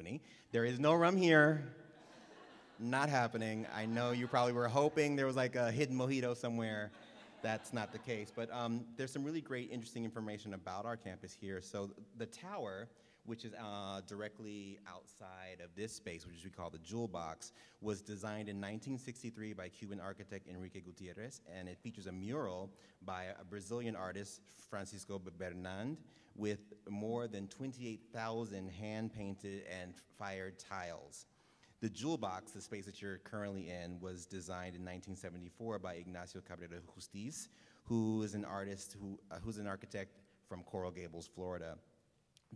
company. There is no rum here. Not happening. I know you probably were hoping there was like a hidden mojito somewhere. That's not the case. But um, there's some really great, interesting information about our campus here. So the tower which is uh, directly outside of this space, which we call the Jewel Box, was designed in 1963 by Cuban architect Enrique Gutierrez, and it features a mural by a Brazilian artist, Francisco Brennand, with more than 28,000 hand-painted and fired tiles. The Jewel Box, the space that you're currently in, was designed in 1974 by Ignacio Carrera Justiz, who is an artist, who, uh, who's an architect from Coral Gables, Florida.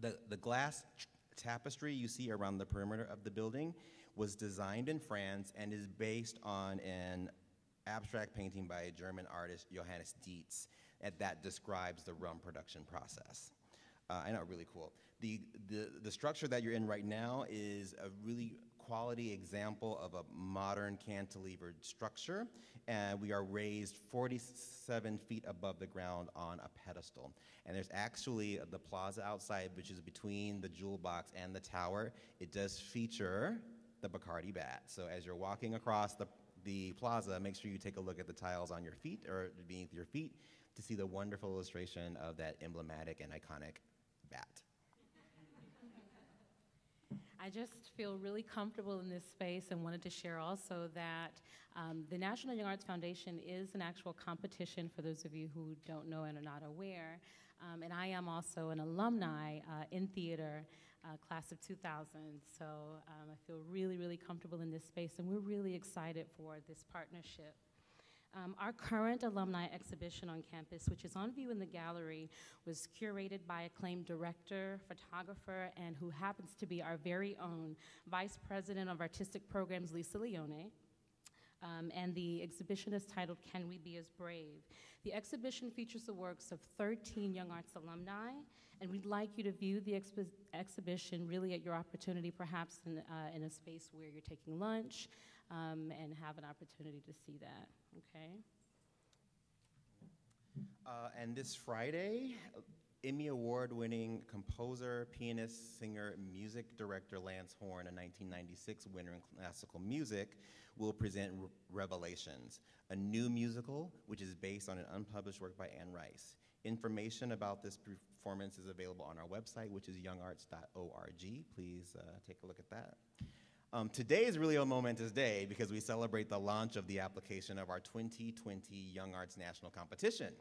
The, the glass tapestry you see around the perimeter of the building was designed in France and is based on an abstract painting by a German artist, Johannes Dietz, that describes the rum production process. Uh, I know, really cool. The, the, the structure that you're in right now is a really quality example of a modern cantilevered structure, and we are raised 47 feet above the ground on a pedestal. And there's actually the plaza outside, which is between the jewel box and the tower. It does feature the Bacardi bat. So as you're walking across the, the plaza, make sure you take a look at the tiles on your feet or beneath your feet to see the wonderful illustration of that emblematic and iconic I just feel really comfortable in this space and wanted to share also that um, the National Young Arts Foundation is an actual competition for those of you who don't know and are not aware. Um, and I am also an alumni uh, in theater, uh, class of 2000. So um, I feel really, really comfortable in this space, and we're really excited for this partnership. Um, our current alumni exhibition on campus, which is on view in the gallery, was curated by acclaimed director, photographer, and who happens to be our very own Vice President of Artistic Programs, Lisa Leone. Um, and the exhibition is titled Can We Be As Brave? The exhibition features the works of 13 Young Arts alumni, and we'd like you to view the exhibition really at your opportunity, perhaps in, uh, in a space where you're taking lunch, um, and have an opportunity to see that. Okay. Uh, and this Friday, Emmy Award winning composer, pianist, singer, music director Lance Horne, a 1996 winner in classical music, will present Re- Revelations, a new musical which is based on an unpublished work by Anne Rice. Information about this performance is available on our website, which is youngarts.org. Please uh, take a look at that. Um, today is really a momentous day because we celebrate the launch of the application of our 2020 Young Arts National Competition.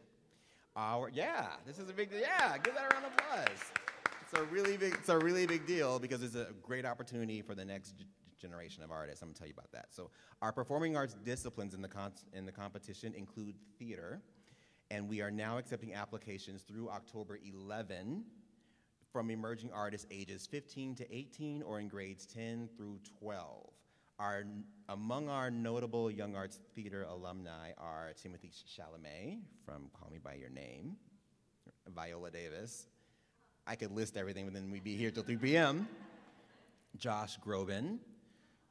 Our, yeah, this is a big, yeah, give that a round of applause. It's a really big, it's a really big deal because it's a great opportunity for the next generation of artists. I'm gonna tell you about that. So our performing arts disciplines in the, con- in the competition include theater, and we are now accepting applications through October 11 from emerging artists ages 15 to 18 or in grades 10 through 12. Our, among our notable Young Arts Theater alumni are Timothée Chalamet from Call Me By Your Name, Viola Davis. I could list everything, but then we'd be here till 3 p.m. Josh Groban,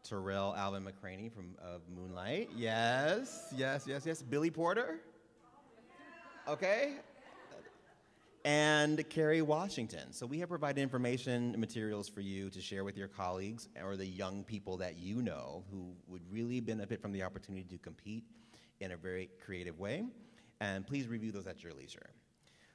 Tarell Alvin McCraney from of Moonlight. Yes, yes, yes, yes. Billy Porter. Okay, and Kerry Washington. So we have provided information and materials for you to share with your colleagues or the young people that you know who would really benefit from the opportunity to compete in a very creative way. And please review those at your leisure.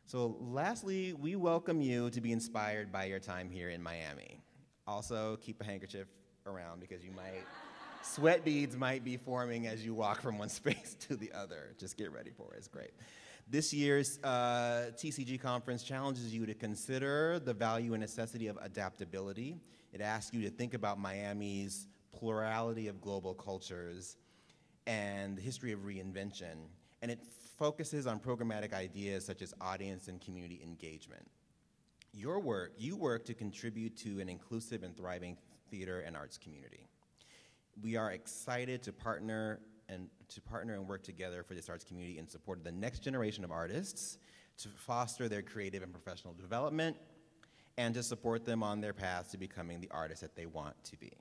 So lastly, we welcome you to be inspired by your time here in Miami. Also, keep a handkerchief around because you might, sweat beads might be forming as you walk from one space to the other. Just get ready for it, it's great. This year's uh, TCG conference challenges you to consider the value and necessity of adaptability. It asks you to think about Miami's plurality of global cultures and the history of reinvention. And it focuses on programmatic ideas such as audience and community engagement. Your work, you work to contribute to an inclusive and thriving theater and arts community. We are excited to partner and to partner and work together for this arts community in support of the next generation of artists, to foster their creative and professional development, and to support them on their path to becoming the artist that they want to be.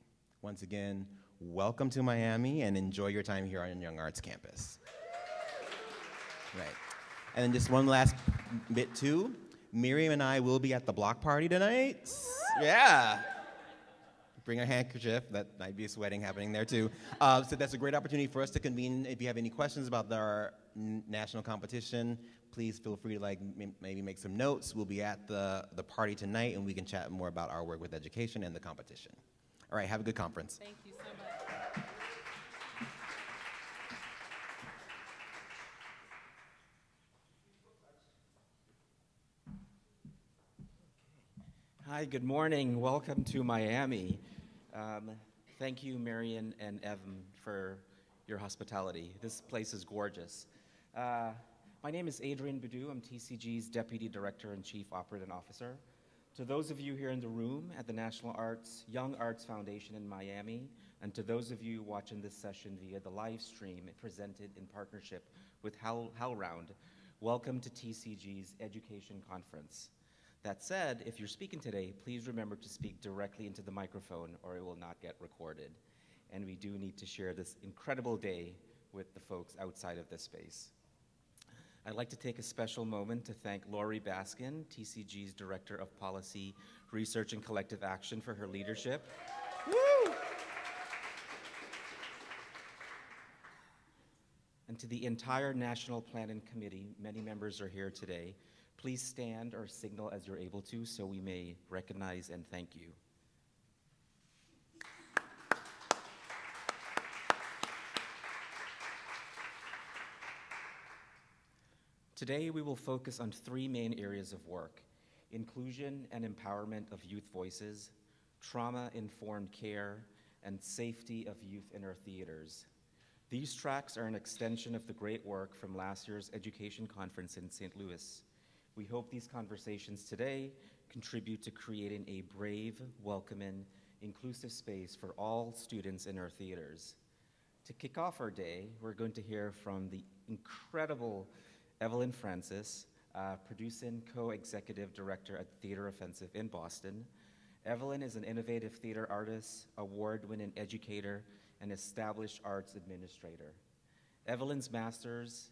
Once again, welcome to Miami and enjoy your time here on Young Arts Campus. Right. And then just one last bit too. Miriam and I will be at the block party tonight. Yeah. Bring a handkerchief. That might be sweating happening there too. Uh, so that's a great opportunity for us to convene. If you have any questions about our national competition, please feel free to like maybe make some notes. We'll be at the, the party tonight and we can chat more about our work with education and the competition. All right, have a good conference. Thank you so much. Hi, good morning. Welcome to Miami. Um, thank you, Marion and Evan, for your hospitality. This place is gorgeous. Uh, my name is Adrian Budhu. I'm TCG's Deputy Director and Chief Operating Officer. To those of you here in the room at the National Arts Young Arts Foundation in Miami, and to those of you watching this session via the live stream presented in partnership with HowlRound, welcome to TCG's Education Conference. That said, if you're speaking today, please remember to speak directly into the microphone or it will not get recorded. And we do need to share this incredible day with the folks outside of this space. I'd like to take a special moment to thank Laurie Baskin, TCG's Director of Policy, Research, and Collective Action, for her leadership. Woo! And to the entire National Planning Committee, many members are here today. Please stand or signal as you're able to so we may recognize and thank you. Today, we will focus on three main areas of work inclusion and empowerment of youth voices, trauma informed care, and safety of youth in our theaters. These tracks are an extension of the great work from last year's education conference in St. Louis. We hope these conversations today contribute to creating a brave, welcoming, inclusive space for all students in our theaters. To kick off our day, we're going to hear from the incredible Evelyn Francis, uh, producing co-executive director at Theater Offensive in Boston. Evelyn is an innovative theater artist, award-winning educator, and established arts administrator. Evelyn's master's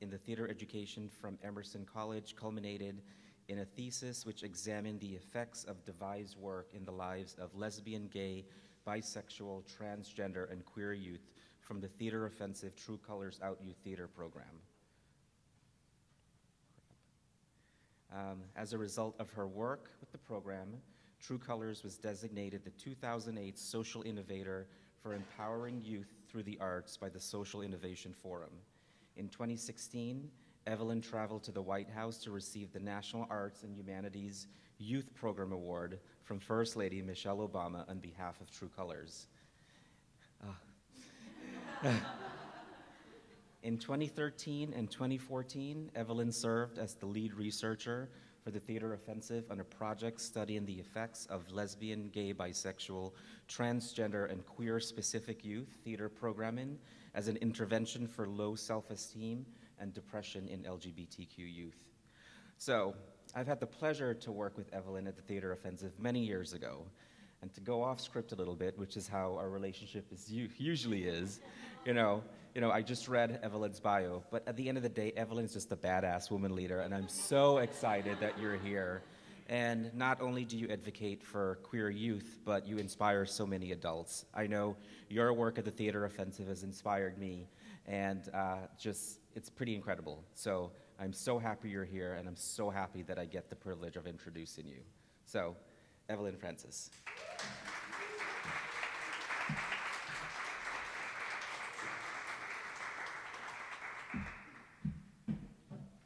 in the theater education from Emerson College culminated in a thesis which examined the effects of devised work in the lives of lesbian, gay, bisexual, transgender, and queer youth from the Theater Offensive True Colors Out Youth Theater program. Um, as a result of her work with the program, True Colors was designated the 2008 Social Innovator for Empowering Youth Through the Arts by the Social Innovation Forum. In 2016, Evelyn traveled to the White House to receive the National Arts and Humanities Youth Program Award from First Lady Michelle Obama on behalf of True Colors. Uh. In 2013 and 2014, Evelyn served as the lead researcher for the Theater Offensive on a project studying the effects of lesbian, gay, bisexual, transgender, and queer specific youth theater programming as an intervention for low self esteem and depression in LGBTQ youth. So, I've had the pleasure to work with Evelyn at the Theater Offensive many years ago. And to go off script a little bit, which is how our relationship is usually is, you know, you know, I just read Evelyn's bio, but at the end of the day, Evelyn's just a badass woman leader, and I'm so excited that you're here. And not only do you advocate for queer youth, but you inspire so many adults. I know your work at the Theater Offensive has inspired me, and uh, just, it's pretty incredible. So I'm so happy you're here, and I'm so happy that I get the privilege of introducing you. So, Evelyn Francis.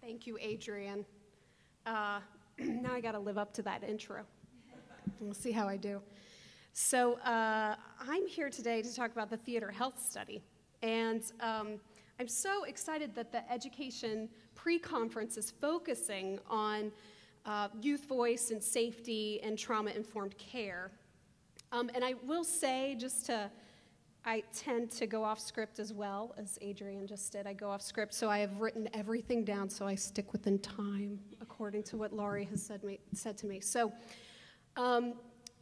Thank you, Adrian. Uh, now I got to live up to that intro. We'll see how I do. So, uh, I'm here today to talk about the theater health study. And um, I'm so excited that the education pre conference is focusing on uh, youth voice and safety and trauma informed care. Um, and I will say, just to I tend to go off script as well, as Adrian just did. I go off script, so I have written everything down so I stick within time, according to what Laurie has said, me, said to me. So um,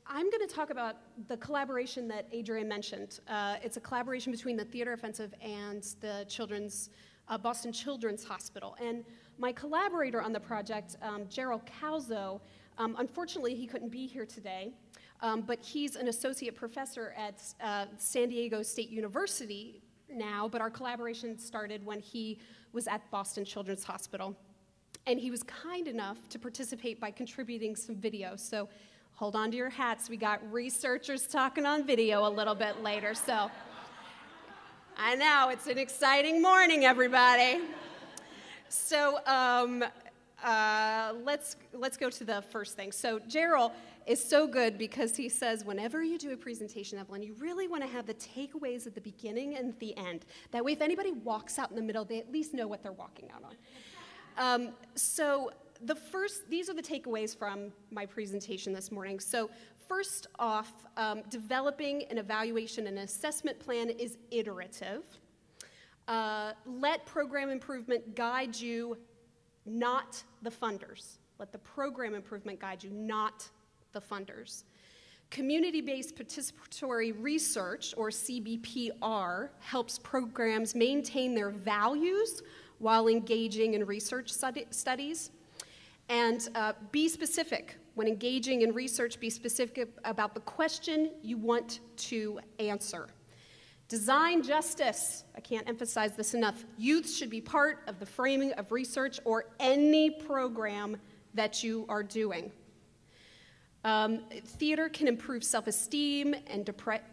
I'm going to talk about the collaboration that Adrian mentioned. Uh, it's a collaboration between the Theater Offensive and the Children's, uh, Boston Children's Hospital. And my collaborator on the project, um, Jerel Calzo, um, unfortunately, he couldn't be here today. Um, but he's an associate professor at uh, San Diego State University now, but our collaboration started when he was at Boston Children's Hospital. And he was kind enough to participate by contributing some video. So hold on to your hats. We got researchers talking on video a little bit later. So I know, it's an exciting morning, everybody. So um, uh, let's, let's go to the first thing. So Jerel is so good because he says whenever you do a presentation, Evelyn, you really want to have the takeaways at the beginning and the end. That way, if anybody walks out in the middle, they at least know what they're walking out on. Um, so the first, these are the takeaways from my presentation this morning. So first off, um, developing an evaluation and assessment plan is iterative. Uh, let program improvement guide you, not the funders. Let the program improvement guide you, not the funders. Community based participatory research, or CBPR, helps programs maintain their values while engaging in research studies. And uh, be specific. When engaging in research, be specific about the question you want to answer. Design justice. I can't emphasize this enough. Youth should be part of the framing of research or any program that you are doing. Um, theater can improve self esteem and,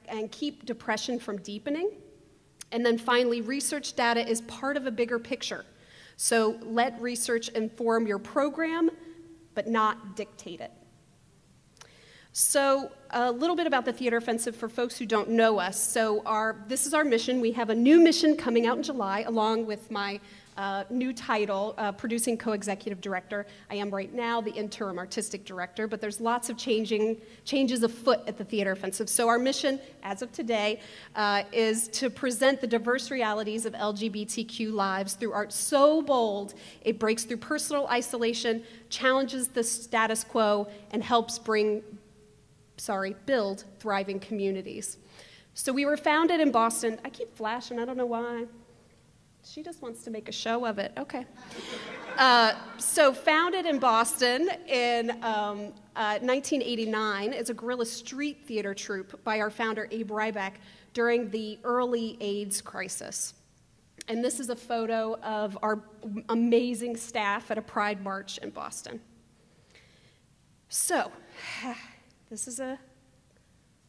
and keep depression from deepening. And then finally, research data is part of a bigger picture. So let research inform your program, but not dictate it. So, a little bit about the Theater Offensive for folks who don't know us. So, our, this is our mission. We have a new mission coming out in July, along with my uh, new title, uh, producing co-executive director. I am right now the interim artistic director, but there's lots of changing changes afoot at the Theater Offensive. So our mission, as of today, uh, is to present the diverse realities of LGBTQ lives through art so bold it breaks through personal isolation, challenges the status quo, and helps bring, sorry, build thriving communities. So we were founded in Boston. I keep flashing. I don't know why. She just wants to make a show of it. Okay. Uh, so, founded in Boston in um, uh, 1989 as a guerrilla street theater troupe by our founder, Abe Rybeck, during the early AIDS crisis. And this is a photo of our amazing staff at a Pride March in Boston. So, this is a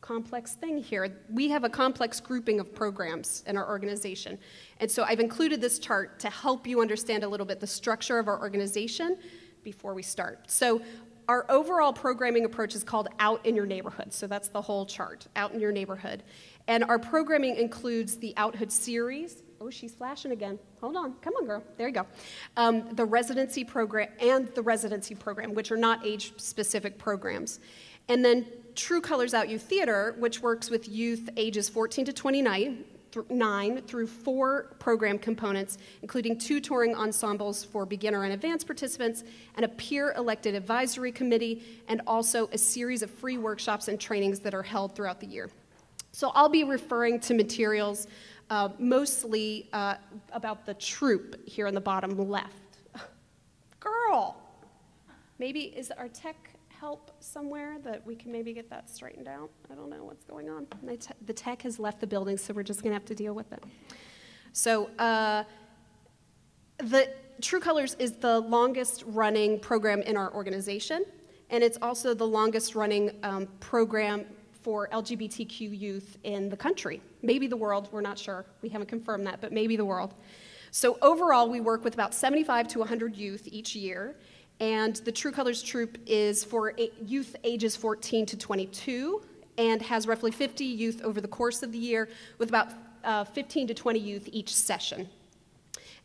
complex thing here. We have a complex grouping of programs in our organization. And so I've included this chart to help you understand a little bit the structure of our organization before we start. So our overall programming approach is called Out in Your Neighborhood. So that's the whole chart, Out in Your Neighborhood. And our programming includes the Outhood series. Oh, she's flashing again. Hold on. Come on, girl. There you go. Um, the residency program and the residency program, which are not age specific programs. And then True Colors Out Youth Theater, which works with youth ages 14 to 29 nine through four program components, including two touring ensembles for beginner and advanced participants, and a peer elected advisory committee, and also a series of free workshops and trainings that are held throughout the year. So I'll be referring to materials uh, mostly uh, about the troupe here on the bottom left. Girl! Maybe is our tech help somewhere that we can maybe get that straightened out? I don't know what's going on. the tech has left the building, so we're just going to have to deal with it. So, uh, the True Colors is the longest running program in our organization, and it's also the longest running um, program for LGBTQ youth in the country. Maybe the world, we're not sure. We haven't confirmed that, but maybe the world. So, overall, we work with about 75 to 100 youth each year, and the True Colors Troupe is for youth ages 14 to 22 and has roughly 50 youth over the course of the year with about uh, 15 to 20 youth each session.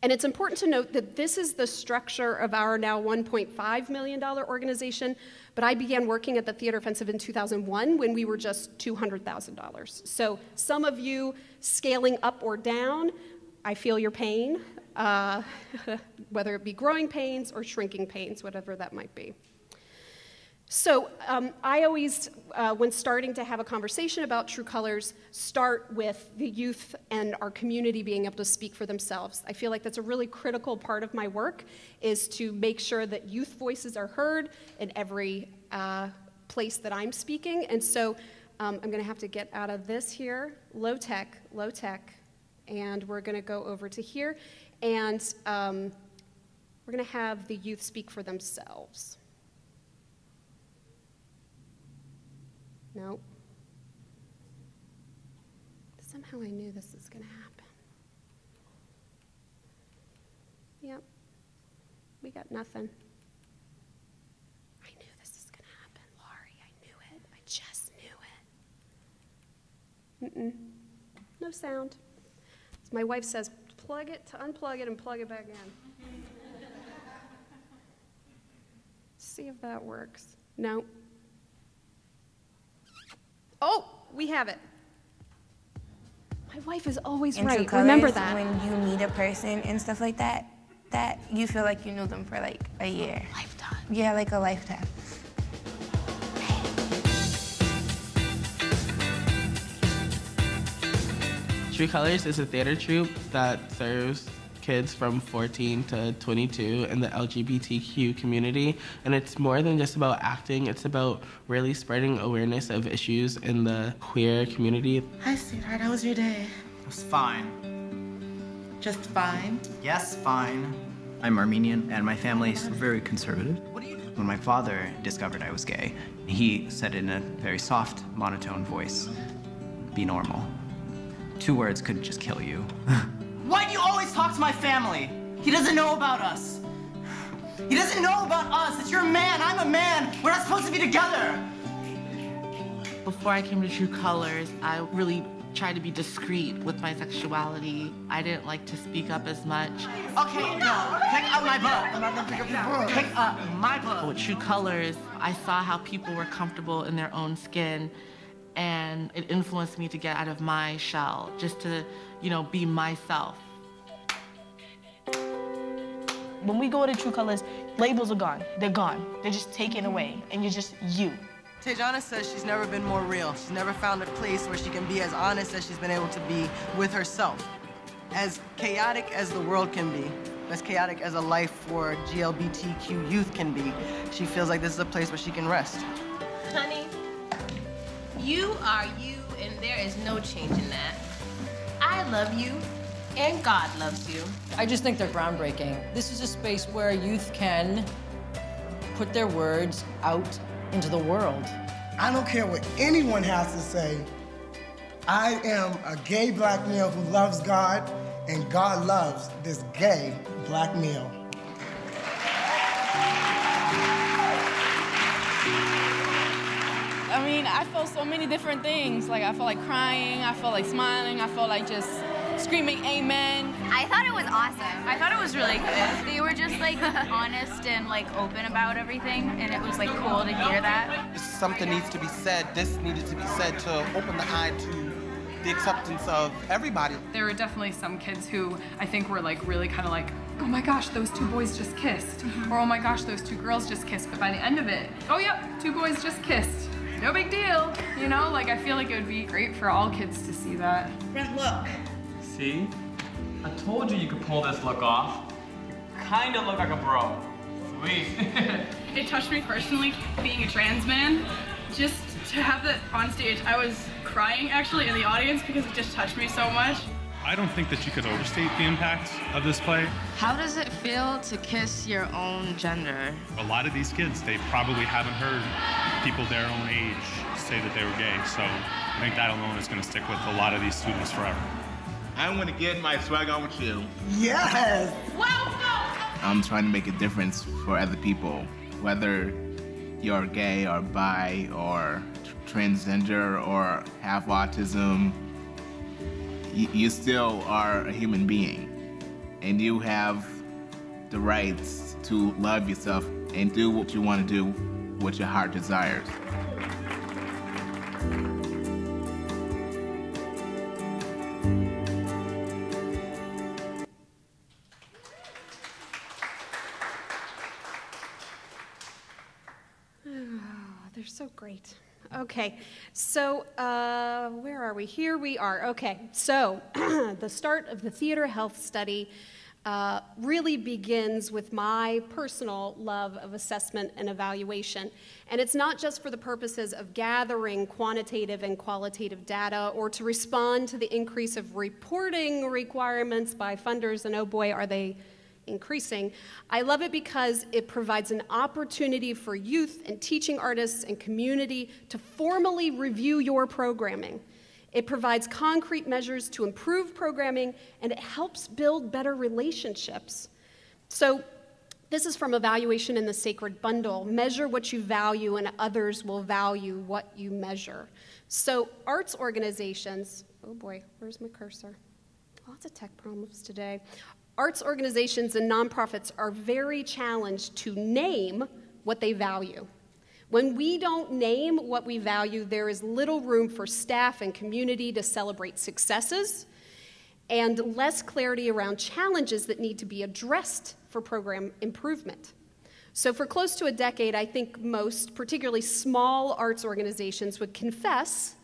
And it's important to note that this is the structure of our now $1.5 million organization, but I began working at the Theater Offensive in 2001 when we were just $200,000. So some of you scaling up or down, I feel your pain uh, whether it be growing pains or shrinking pains, whatever that might be. So um, I always, uh, when starting to have a conversation about true colors, start with the youth and our community being able to speak for themselves. I feel like that's a really critical part of my work is to make sure that youth voices are heard in every uh, place that I'm speaking. And so um, I'm going to have to get out of this here, low tech, low tech, and we're going to go over to here. And um, we're going to have the youth speak for themselves. No. Somehow I knew this was going to happen. Yep. We got nothing. I knew this was going to happen, Laurie. I knew it. I just knew it. Mm-mm. No sound. As my wife says, plug it to unplug it and plug it back in. See if that works. No. Oh, we have it. My wife is always true right. colors, Remember that. when you meet a person and stuff like that, that you feel like you knew them for like a year. Lifetime. Yeah, like a lifetime. True Colors is a theater troupe that serves kids from 14 to 22 in the LGBTQ community. And it's more than just about acting, it's about really spreading awareness of issues in the queer community. Hi, sweetheart. How was your day? It was fine. Just fine. Yes, fine. I'm Armenian, and my family is very conservative. When my father discovered I was gay, he said in a very soft, monotone voice, be normal. Two words could just kill you. Why do you always talk to my family? He doesn't know about us. He doesn't know about us. It's your man. I'm a man. We're not supposed to be together. Before I came to True Colors, I really tried to be discreet with my sexuality. I didn't like to speak up as much. Okay, no. Pick up my book. I'm not gonna pick up your book. Pick up my book. With True Colors, I saw how people were comfortable in their own skin, and it influenced me to get out of my shell, just to, you know, be myself. When we go to True Colors, labels are gone. They're gone. They're just taken away, and you're just you. Tejana says she's never been more real. She's never found a place where she can be as honest as she's been able to be with herself. As chaotic as the world can be, as chaotic as a life for GLBTQ youth can be, she feels like this is a place where she can rest. Honey, you are you, and there is no change in that. I love you, and God loves you. I just think they're groundbreaking. This is a space where youth can put their words out into the world. I don't care what anyone has to say. I am a gay black male who loves God, and God loves this gay black male. I mean, I felt so many different things. Like, I felt like crying, I felt like smiling, I felt like just screaming amen. I thought it was awesome. I thought it was really good. They were just like honest and like open about everything, and it was like cool to hear that. Something needs to be said. This needed to be said to open the eye to the acceptance of everybody. There were definitely some kids who I think were like really kind of like, oh my gosh, those two boys just kissed, mm-hmm. or oh my gosh, those two girls just kissed. But by the end of it, oh yep, two boys just kissed. No big deal, you know. Like I feel like it would be great for all kids to see that. Brent, look. See? I told you you could pull this look off. You Kinda look like a bro. Sweet. it touched me personally, being a trans man. Just to have that on stage, I was crying actually in the audience because it just touched me so much. I don't think that you could overstate the impact of this play. How does it feel to kiss your own gender? A lot of these kids, they probably haven't heard people their own age say that they were gay. So I think that alone is going to stick with a lot of these students forever. I'm going to get my swag on with you. Yes! Welcome! I'm trying to make a difference for other people, whether you're gay or bi or transgender or have autism. You, still are a human being, and you have the rights to love yourself and do what you want to do, what your heart desires. They're so great. Okay, so uh, where are we? Here we are. Okay, so the start of the theater health study uh, really begins with my personal love of assessment and evaluation. And it's not just for the purposes of gathering quantitative and qualitative data or to respond to the increase of reporting requirements by funders, and oh boy, are they increasing. I love it because it provides an opportunity for youth and teaching artists and community to formally review your programming. It provides concrete measures to improve programming, and it helps build better relationships. So, this is from Evaluation in the Sacred Bundle. Measure what you value, and others will value what you measure. So, arts organizations, oh boy, where's my cursor? Lots of tech problems today. Arts organizations and nonprofits are very challenged to name what they value. When we don't name what we value, there is little room for staff and community to celebrate successes and less clarity around challenges that need to be addressed for program improvement. So, for close to a decade, I think most, particularly small arts organizations, would confess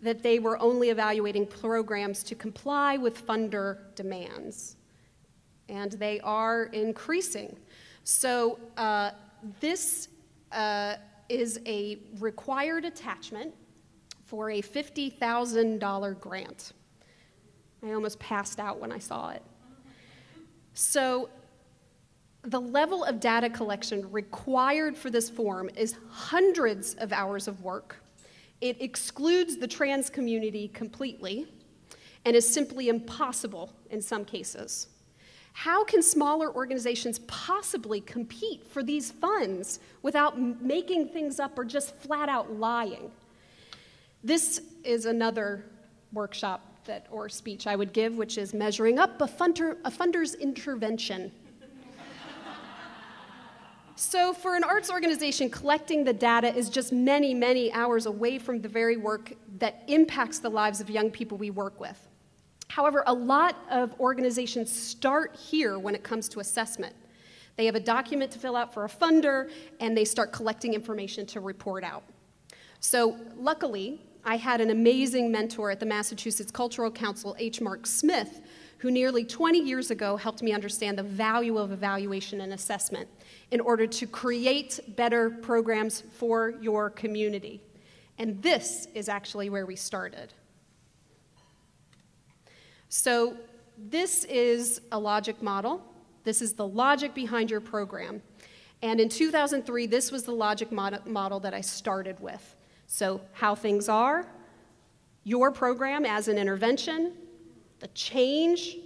that they were only evaluating programs to comply with funder demands. And they are increasing. So, uh, this uh, is a required attachment for a $50,000 grant. I almost passed out when I saw it. So, the level of data collection required for this form is hundreds of hours of work. It excludes the trans community completely and is simply impossible in some cases. How can smaller organizations possibly compete for these funds without making things up or just flat out lying? This is another workshop that, or speech I would give, which is measuring up a, funder, a funder's intervention. so, for an arts organization, collecting the data is just many, many hours away from the very work that impacts the lives of young people we work with. However, a lot of organizations start here when it comes to assessment. They have a document to fill out for a funder, and they start collecting information to report out. So, luckily, I had an amazing mentor at the Massachusetts Cultural Council, H. Mark Smith, who nearly 20 years ago helped me understand the value of evaluation and assessment in order to create better programs for your community. And this is actually where we started. So this is a logic model. This is the logic behind your program. And in 2003, this was the logic mod model that I started with. So, how things are, your program as an intervention, the change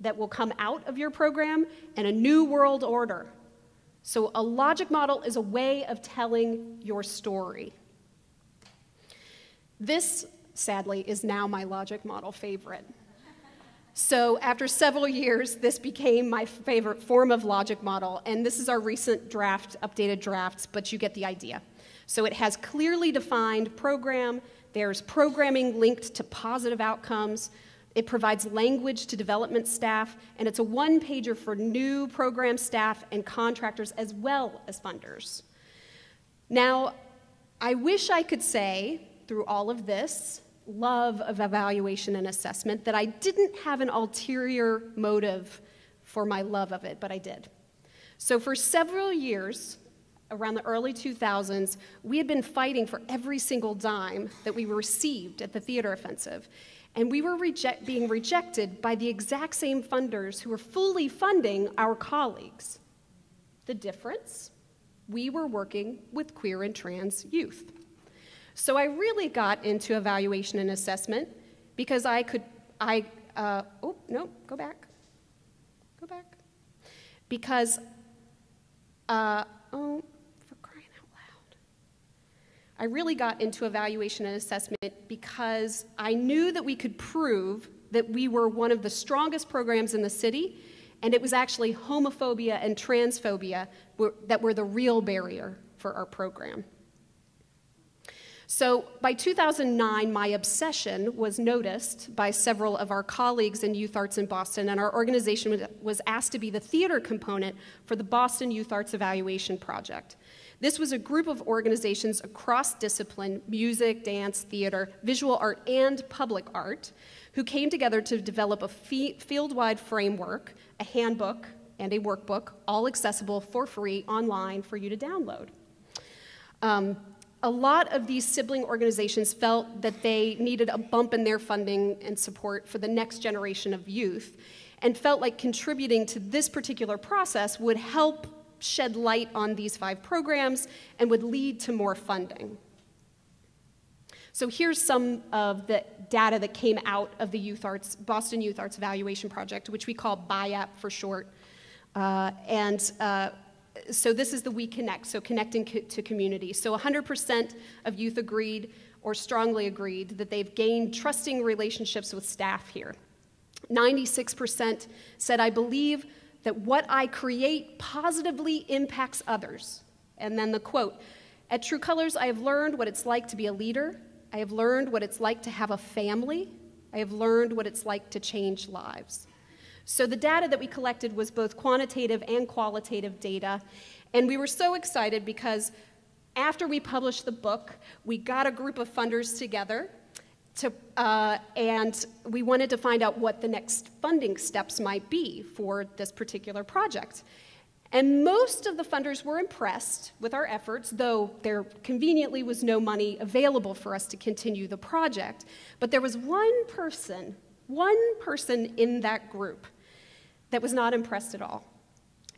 that will come out of your program, and a new world order. So, a logic model is a way of telling your story. This, sadly, is now my logic model favorite. So after several years, this became my favorite form of logic model, and this is our recent draft, updated drafts, but you get the idea. So it has clearly defined program, there's programming linked to positive outcomes, it provides language to development staff, and it's a one pager for new program staff and contractors as well as funders. Now, I wish I could say through all of this love of evaluation and assessment that I didn't have an ulterior motive for my love of it, but I did. So for several years, around the early 2000s, we had been fighting for every single dime that we received at the theater offensive. And we were reject, being rejected by the exact same funders who were fully funding our colleagues. The difference? We were working with queer and trans youth. So I really got into evaluation and assessment because I could, I, uh, oh, no, go back. Go back. Because, uh, oh, for crying out loud. I really got into evaluation and assessment because I knew that we could prove that we were one of the strongest programs in the city, and it was actually homophobia and transphobia that were the real barrier for our program. So by 2009, my obsession was noticed by several of our colleagues in youth arts in Boston, and our organization was asked to be the theater component for the Boston Youth Arts Evaluation Project. This was a group of organizations across discipline music, dance, theater, visual art, and public art who came together to develop a field wide framework, a handbook, and a workbook, all accessible for free online for you to download. Um, a lot of these sibling organizations felt that they needed a bump in their funding and support for the next generation of youth and felt like contributing to this particular process would help shed light on these five programs and would lead to more funding. So here's some of the data that came out of the Youth Arts, Boston Youth Arts Evaluation Project, which we call BIAP for short. Uh, and uh, so this is the We Connect, so connecting co- to community. So 100% of youth agreed or strongly agreed that they've gained trusting relationships with staff here. 96% said, I believe that what I create positively impacts others. And then the quote At True Colors, I have learned what it's like to be a leader. I have learned what it's like to have a family. I have learned what it's like to change lives. So the data that we collected was both quantitative and qualitative data. And we were so excited because after we published the book, we got a group of funders together to, uh, and we wanted to find out what the next funding steps might be for this particular project. And most of the funders were impressed with our efforts, though there conveniently was no money available for us to continue the project. But there was one person, one person in that group that was not impressed at all.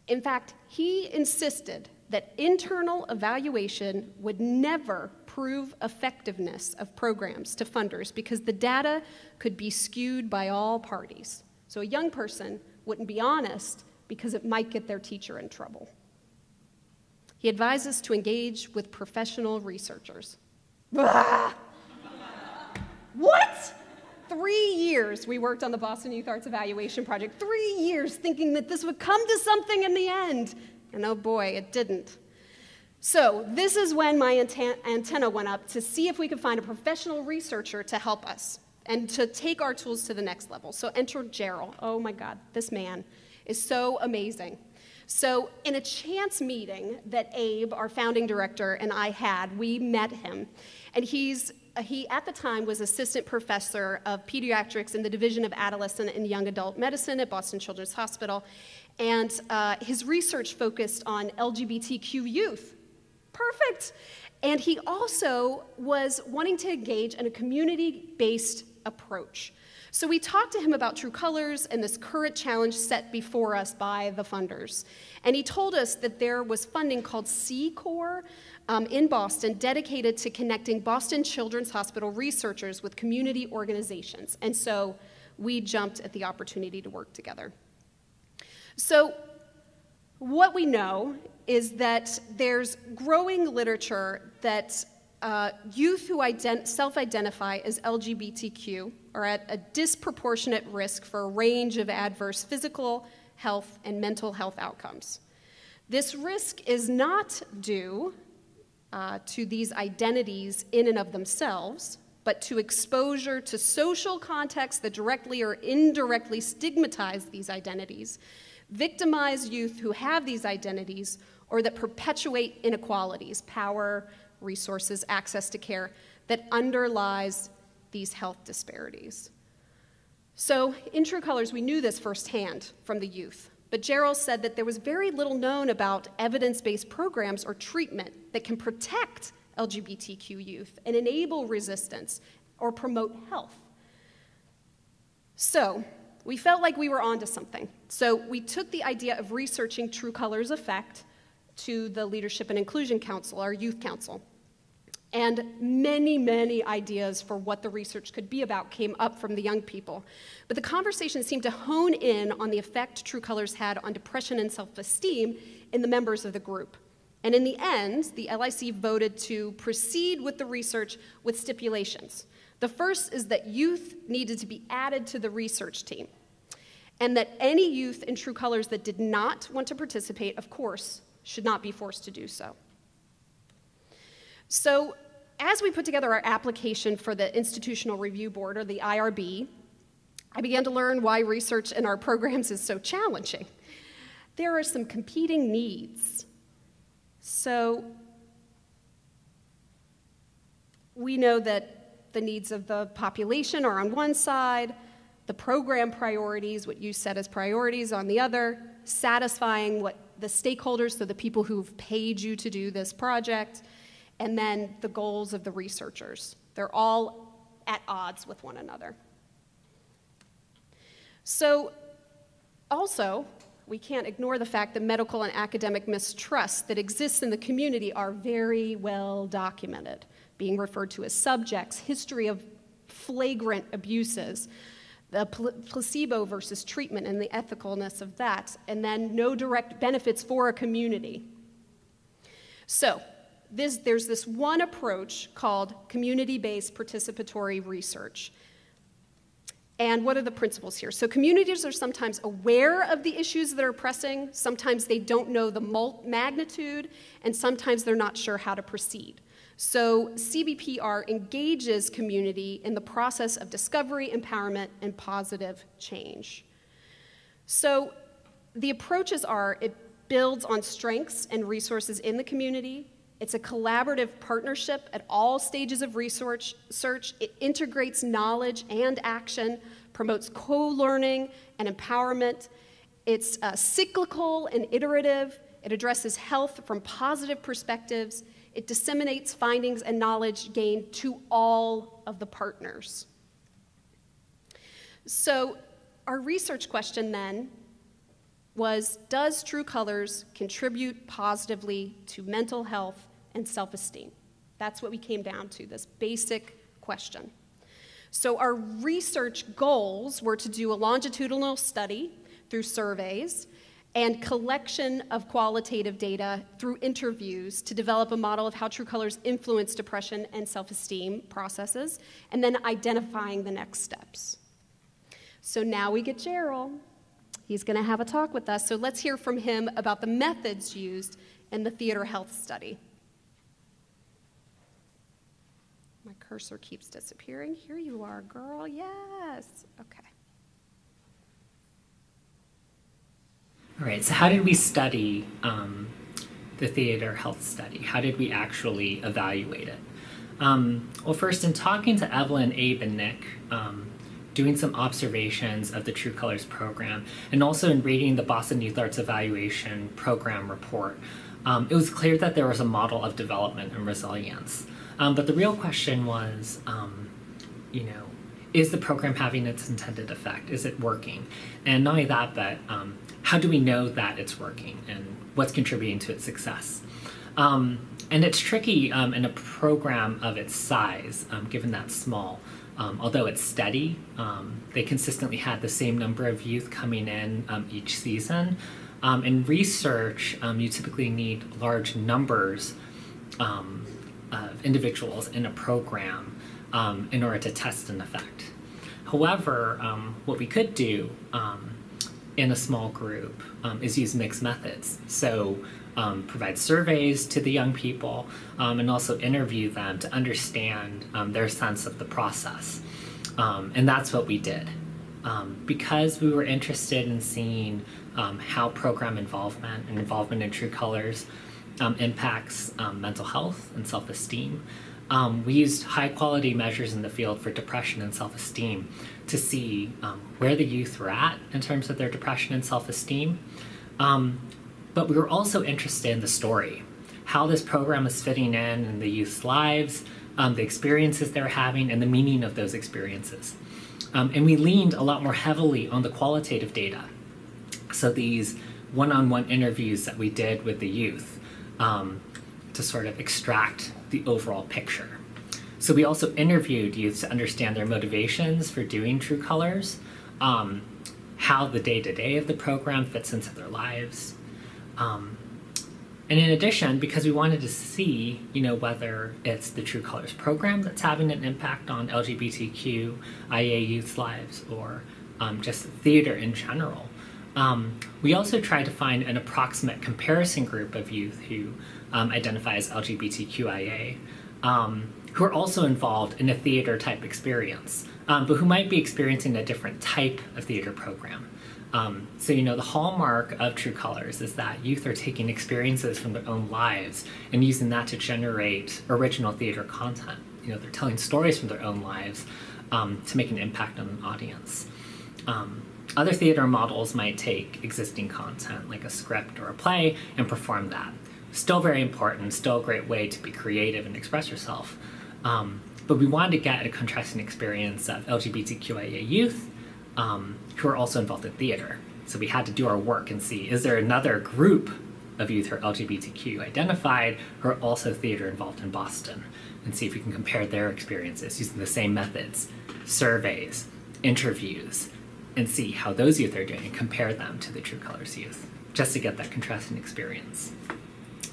In fact, he insisted that internal evaluation would never prove effectiveness of programs to funders because the data could be skewed by all parties. So a young person wouldn't be honest because it might get their teacher in trouble. He advises to engage with professional researchers. what? Three years we worked on the Boston Youth Arts Evaluation Project. Three years thinking that this would come to something in the end. And oh boy, it didn't. So, this is when my antenna went up to see if we could find a professional researcher to help us and to take our tools to the next level. So, enter Jerel. Oh my God, this man is so amazing. So, in a chance meeting that Abe, our founding director, and I had, we met him. And he's he at the time was assistant professor of pediatrics in the division of adolescent and young adult medicine at boston children's hospital. And uh, his research focused on lgbtq youth. Perfect! And he also was wanting to engage in a community-based approach. So we talked to him about true colors and this current challenge set before us by the funders. And he told us that there was funding called C-Corps um, in Boston dedicated to connecting Boston Children's Hospital researchers with community organizations. And so we jumped at the opportunity to work together. So, what we know is that there's growing literature that uh, youth who self identify as LGBTQ are at a disproportionate risk for a range of adverse physical, health, and mental health outcomes. This risk is not due uh, to these identities in and of themselves, but to exposure to social contexts that directly or indirectly stigmatize these identities, victimize youth who have these identities, or that perpetuate inequalities, power, resources, access to care, that underlies these health disparities. So, in True Colors, we knew this firsthand from the youth. But Jerel said that there was very little known about evidence based programs or treatment that can protect LGBTQ youth and enable resistance or promote health. So, we felt like we were onto something. So, we took the idea of researching True Colors effect to the Leadership and Inclusion Council, our youth council. And many, many ideas for what the research could be about came up from the young people. But the conversation seemed to hone in on the effect True Colors had on depression and self esteem in the members of the group. And in the end, the LIC voted to proceed with the research with stipulations. The first is that youth needed to be added to the research team, and that any youth in True Colors that did not want to participate, of course, should not be forced to do so. So, as we put together our application for the Institutional Review Board, or the IRB, I began to learn why research in our programs is so challenging. There are some competing needs. So, we know that the needs of the population are on one side, the program priorities, what you set as priorities, on the other, satisfying what the stakeholders, so the people who've paid you to do this project, and then the goals of the researchers. They're all at odds with one another. So, also, we can't ignore the fact that medical and academic mistrust that exists in the community are very well documented, being referred to as subjects, history of flagrant abuses, the pl- placebo versus treatment and the ethicalness of that, and then no direct benefits for a community. So, this, there's this one approach called community based participatory research. And what are the principles here? So, communities are sometimes aware of the issues that are pressing, sometimes they don't know the magnitude, and sometimes they're not sure how to proceed. So, CBPR engages community in the process of discovery, empowerment, and positive change. So, the approaches are it builds on strengths and resources in the community. It's a collaborative partnership at all stages of research. Search. It integrates knowledge and action, promotes co learning and empowerment. It's uh, cyclical and iterative. It addresses health from positive perspectives. It disseminates findings and knowledge gained to all of the partners. So, our research question then was Does True Colors contribute positively to mental health and self esteem? That's what we came down to, this basic question. So, our research goals were to do a longitudinal study through surveys and collection of qualitative data through interviews to develop a model of how true colors influence depression and self esteem processes, and then identifying the next steps. So now we get Jerel. He's going to have a talk with us. So let's hear from him about the methods used in the theater health study. My cursor keeps disappearing. Here you are, girl. Yes. Okay. All right, so how did we study um, the theater health study? How did we actually evaluate it? Um, well, first, in talking to Evelyn, Abe, and Nick, um, doing some observations of the True Colors program, and also in reading the Boston Youth Arts Evaluation Program report, um, it was clear that there was a model of development and resilience. Um, but the real question was, um, you know, is the program having its intended effect? Is it working? And not only that, but um, how do we know that it's working and what's contributing to its success? Um, and it's tricky um, in a program of its size, um, given that small. Um, although it's steady, um, they consistently had the same number of youth coming in um, each season. in research, you typically need large numbers of individuals in a program in order to test an effect. However, what we could do in a small group um, is use mixed methods. So um, provide surveys to the young people um, and also interview them to understand um, their sense of the process. Um, and that's what we did. Um, because we were interested in seeing how program involvement and involvement in True Colors impacts mental health and self esteem, we used high quality measures in the field for depression and self esteem to see um, where the youth were at in terms of their depression and self esteem. Um, but we were also interested in the story, how this program is fitting in in the youth's lives, um, the experiences they're having, and the meaning of those experiences. Um, and we leaned a lot more heavily on the qualitative data. So these one on one interviews that we did with the youth um, to sort of extract the overall picture. So we also interviewed youth to understand their motivations for doing True Colors, um, how the day to day of the program fits into their lives. Um, and in addition, because we wanted to see, you know, whether it's the True Colors program that's having an impact on LGBTQ IA youth's lives or um, just theater in general, um, we also tried to find an approximate comparison group of youth who um, identify as LGBTQIA. Um, who are also involved in a theater type experience, um, but who might be experiencing a different type of theater program. Um, so, you know, the hallmark of True Colors is that youth are taking experiences from their own lives and using that to generate original theater content. you know they're telling stories from their own lives um, to make an impact on an audience. Um, other theater models might take existing content like a script or a play and perform that. Still very important, still a great way to be creative and express yourself. Um, but we wanted to get a contrasting experience of LGBTQIA youth um, who are also involved in theater. So we had to do our work and see is there another group of youth who are LGBTQ identified who are also theater involved in Boston and see if we can compare their experiences using the same methods, surveys, interviews, and see how those youth are doing and compare them to the True Colors youth just to get that contrasting experience.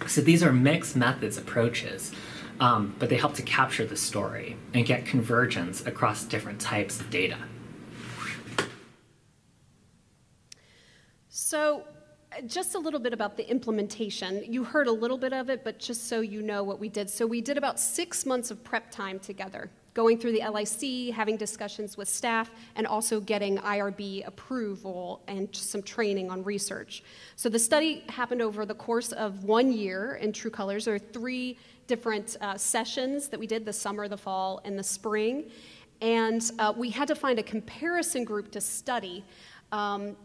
So these are mixed methods approaches, um, but they help to capture the story and get convergence across different types of data. So just a little bit about the implementation. You heard a little bit of it, but just so you know what we did. So we did about six months of prep time together, going through the LIC, having discussions with staff, and also getting IRB approval and some training on research. So the study happened over the course of one year in True Colors. There are three different uh, sessions that we did the summer, the fall, and the spring. And uh, we had to find a comparison group to study. Um,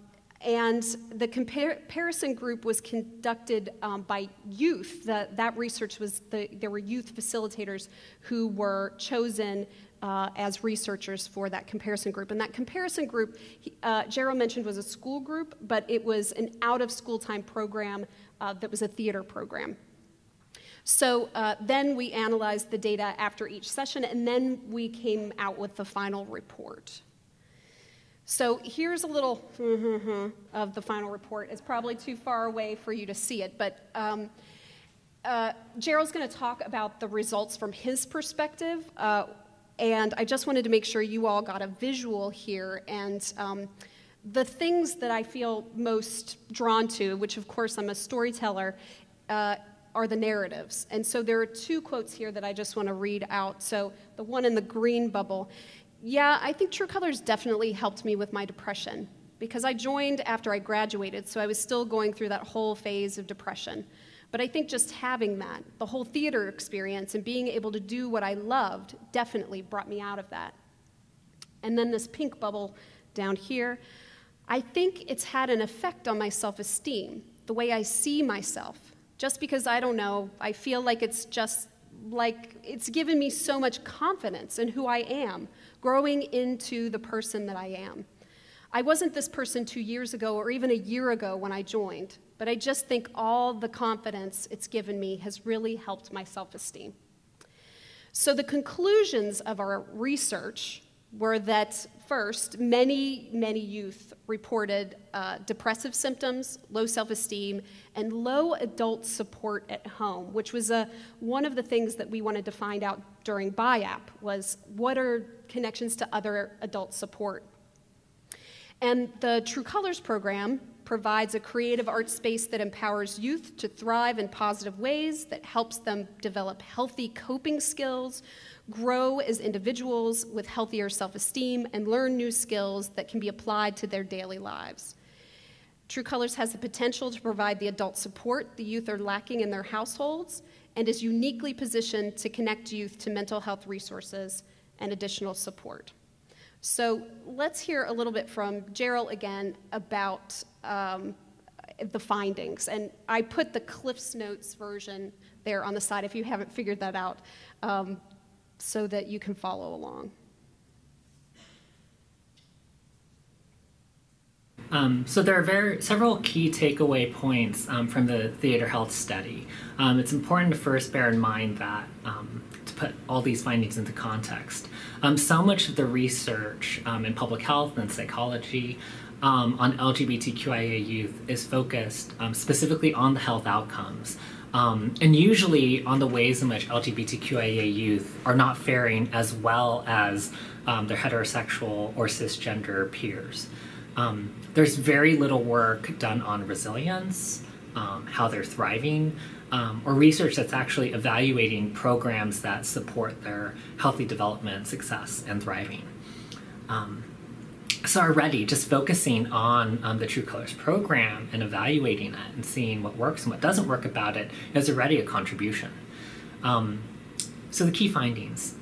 and the comparison group was conducted um, by youth. The, that research was, the, there were youth facilitators who were chosen uh, as researchers for that comparison group. And that comparison group, uh, Jerel mentioned, was a school group, but it was an out of school time program uh, that was a theater program. So uh, then we analyzed the data after each session, and then we came out with the final report. So here's a little of the final report. It's probably too far away for you to see it, but um, uh, Jerel's going to talk about the results from his perspective, uh, and I just wanted to make sure you all got a visual here. And um, the things that I feel most drawn to, which of course I'm a storyteller, uh, are the narratives. And so there are two quotes here that I just want to read out. So the one in the green bubble yeah, I think True Colors definitely helped me with my depression because I joined after I graduated, so I was still going through that whole phase of depression. But I think just having that, the whole theater experience, and being able to do what I loved definitely brought me out of that. And then this pink bubble down here, I think it's had an effect on my self esteem, the way I see myself. Just because I don't know, I feel like it's just like it's given me so much confidence in who I am growing into the person that I am. I wasn't this person two years ago or even a year ago when I joined, but I just think all the confidence it's given me has really helped my self esteem. So, the conclusions of our research were that first, many, many youth reported uh, depressive symptoms, low self esteem, and low adult support at home, which was a, one of the things that we wanted to find out during BIAP was what are connections to other adult support. And the True Colors program provides a creative art space that empowers youth to thrive in positive ways, that helps them develop healthy coping skills, grow as individuals with healthier self esteem, and learn new skills that can be applied to their daily lives. True Colors has the potential to provide the adult support the youth are lacking in their households and is uniquely positioned to connect youth to mental health resources and additional support. So let's hear a little bit from Jerel again about um, the findings. And I put the Cliff's Notes version there on the side if you haven't figured that out, um, so that you can follow along. Um, so there are very, several key takeaway points um, from the theater health study. Um, it's important to first bear in mind that um, to put all these findings into context, um, so much of the research um, in public health and psychology on LGBTQIA youth is focused specifically on the health outcomes. and usually on the ways in which LGBTQIA youth are not faring as well as their heterosexual or cisgender peers. Um, there's very little work done on resilience, um, how they're thriving, um, or research that's actually evaluating programs that support their healthy development, success, and thriving. Um, so already, just focusing on um, the True Colors program and evaluating it and seeing what works and what doesn't work about it is already a contribution. Um, so the key findings.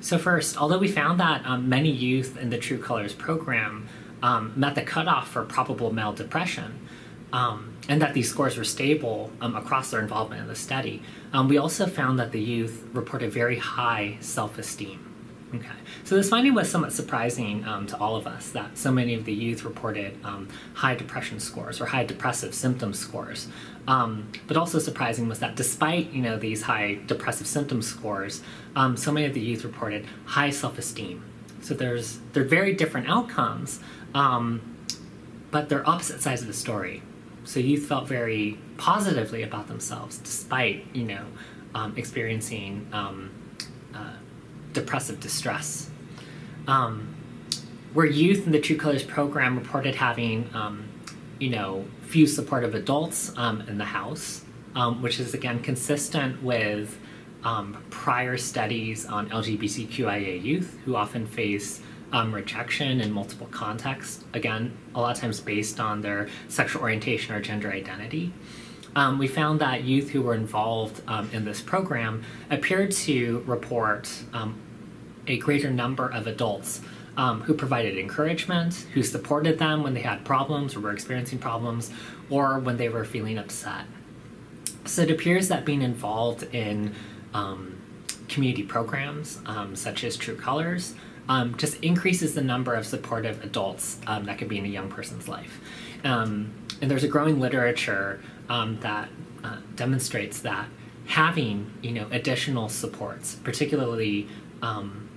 So first, although we found that many youth in the True Colors program um, met the cutoff for probable male depression, um, and that these scores were stable um, across their involvement in the study, um, we also found that the youth reported very high self-esteem. Okay, so this finding was somewhat surprising um, to all of us that so many of the youth reported um, high depression scores or high depressive symptom scores. But also surprising was that despite you know these high depressive symptom scores, so many of the youth reported high self-esteem. So there's they're very different outcomes, um, but they're opposite sides of the story. So youth felt very positively about themselves despite you know um, experiencing um, uh, depressive distress. Um, where youth in the True Colors program reported having um, you know few supportive adults um, in the house, which is again consistent with prior studies on LGBTQIA youth who often face um, rejection in multiple contexts, again, a lot of times based on their sexual orientation or gender identity. Um, we found that youth who were involved um, in this program appeared to report um, a greater number of adults um, who provided encouragement, who supported them when they had problems or were experiencing problems, or when they were feeling upset. So it appears that being involved in um, community programs such as True Colors um, just increases the number of supportive adults um, that could be in a young person's life. Um, and there's a growing literature um, that uh, demonstrates that having you know additional supports, particularly um,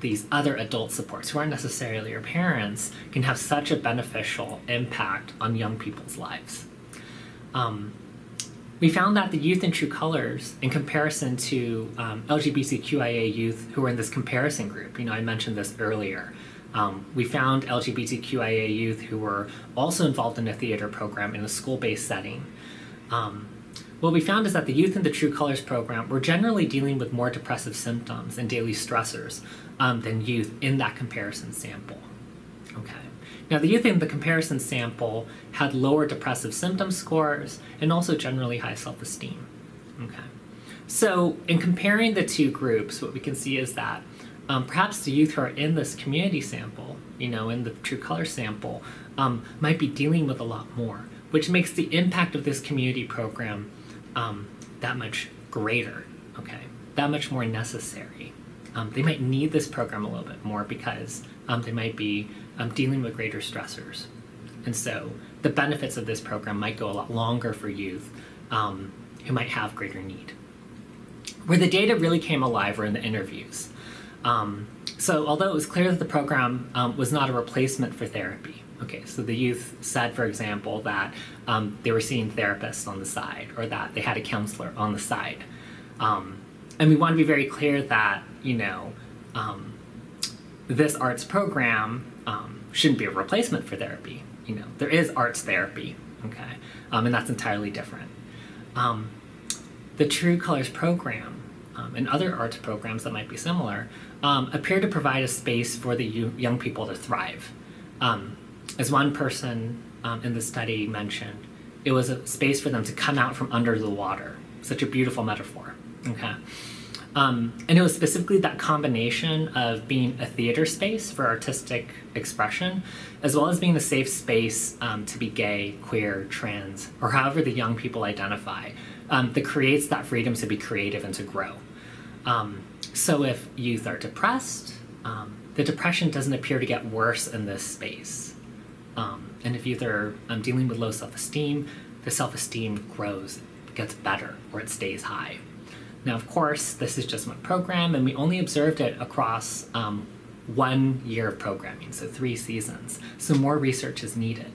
these other adult supports who aren't necessarily your parents, can have such a beneficial impact on young people's lives. Um, we found that the youth in True Colors, in comparison to um, LGBTQIA youth who were in this comparison group, you know, I mentioned this earlier. Um, we found LGBTQIA youth who were also involved in a theater program in a school based setting. Um, what we found is that the youth in the True Colors program were generally dealing with more depressive symptoms and daily stressors um, than youth in that comparison sample. Okay. Now, the youth in the comparison sample had lower depressive symptom scores and also generally high self esteem. Okay. So, in comparing the two groups, what we can see is that um, perhaps the youth who are in this community sample, you know, in the true color sample, um, might be dealing with a lot more, which makes the impact of this community program um, that much greater, okay, that much more necessary. Um, they might need this program a little bit more because um, they might be um, dealing with greater stressors. And so the benefits of this program might go a lot longer for youth um, who might have greater need. Where the data really came alive were in the interviews. Um, so although it was clear that the program um, was not a replacement for therapy, okay, so the youth said, for example, that um, they were seeing therapists on the side or that they had a counselor on the side. Um, and we want to be very clear that, you know, um, this arts program um, shouldn't be a replacement for therapy. You know, there is arts therapy, okay, and that's entirely different. the True Colors program and other arts programs that might be similar um, appear to provide a space for the young people to thrive. Um, as one person um, in the study mentioned, it was a space for them to come out from under the water. Such a beautiful metaphor. Okay. Um, and it was specifically that combination of being a theater space for artistic expression, as well as being a safe space um, to be gay, queer, trans, or however the young people identify, um, that creates that freedom to be creative and to grow. Um, so if youth are depressed, um, the depression doesn't appear to get worse in this space. Um, and if youth are dealing with low self-esteem, the self-esteem grows, gets better, or it stays high. Now, of course, this is just one program, and we only observed it across um, one year of programming, so three seasons. So more research is needed.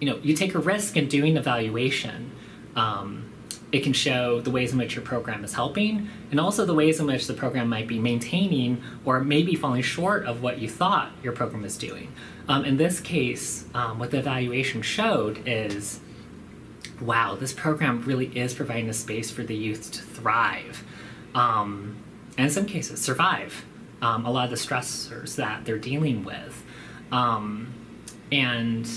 You know, you take a risk in doing evaluation. Um, it can show the ways in which your program is helping, and also the ways in which the program might be maintaining or maybe falling short of what you thought your program is doing. Um, in this case, um, what the evaluation showed is wow, this program really is providing a space for the youth to thrive, um, and in some cases, survive um, a lot of the stressors that they're dealing with. Um, and